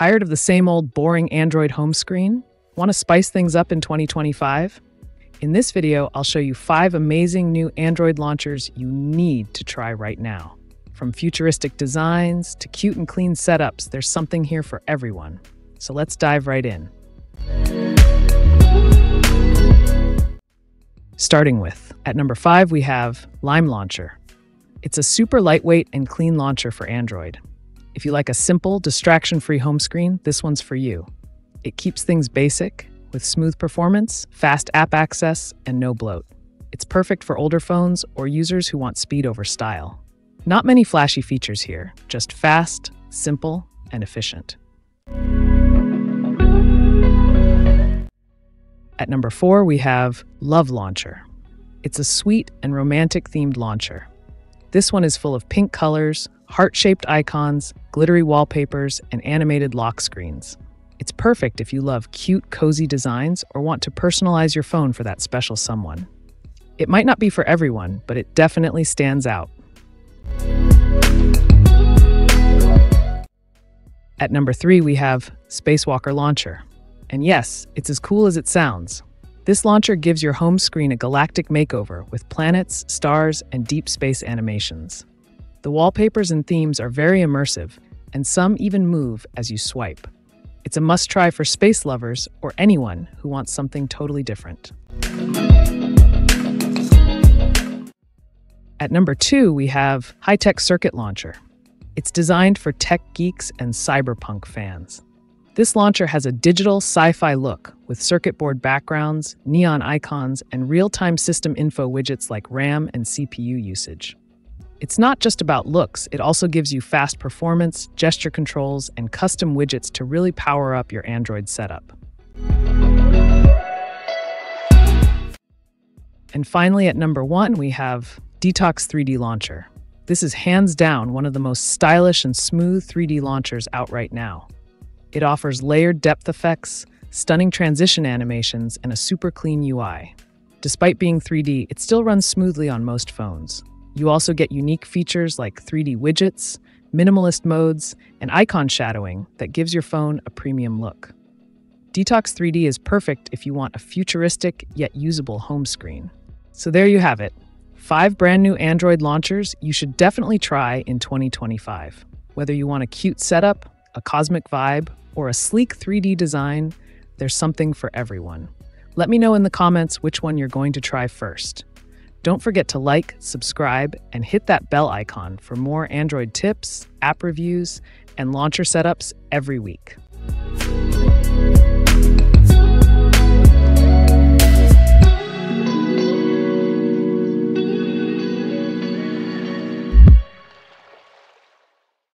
Tired of the same old boring Android home screen? Want to spice things up in 2025? In this video, I'll show you five amazing new Android launchers you need to try right now. From futuristic designs to cute and clean setups, there's something here for everyone. So let's dive right in. Starting with, at number five, we have Lime Launcher. It's a super lightweight and clean launcher for Android. If you like a simple, distraction-free home screen, this one's for you. It keeps things basic, with smooth performance, fast app access, and no bloat. It's perfect for older phones or users who want speed over style. Not many flashy features here, just fast, simple, and efficient. At number four, we have Love Launcher. It's a sweet and romantic themed launcher. This one is full of pink colors, heart shaped icons, glittery wallpapers, and animated lock screens. It's perfect if you love cute, cozy designs or want to personalize your phone for that special someone. It might not be for everyone, but it definitely stands out. At number three, we have Spacewalker Launcher. And yes, it's as cool as it sounds. This launcher gives your home screen a galactic makeover with planets, stars, and deep space animations. The wallpapers and themes are very immersive, and some even move as you swipe. It's a must try for space lovers or anyone who wants something totally different. At number two, we have High Tech Circuit Launcher. It's designed for tech geeks and cyberpunk fans. This launcher has a digital sci fi look with circuit board backgrounds, neon icons, and real time system info widgets like RAM and CPU usage. It's not just about looks, it also gives you fast performance, gesture controls, and custom widgets to really power up your Android setup. And finally, at number one, we have Detox 3D Launcher. This is hands down one of the most stylish and smooth 3D launchers out right now. It offers layered depth effects, stunning transition animations, and a super clean UI. Despite being 3D, it still runs smoothly on most phones. You also get unique features like 3D widgets, minimalist modes, and icon shadowing that gives your phone a premium look. Detox 3D is perfect if you want a futuristic yet usable home screen. So there you have it. Five brand new Android launchers you should definitely try in 2025. Whether you want a cute setup, a cosmic vibe, or a sleek 3D design, there's something for everyone. Let me know in the comments which one you're going to try first. Don't forget to like, subscribe, and hit that bell icon for more Android tips, app reviews, and launcher setups every week.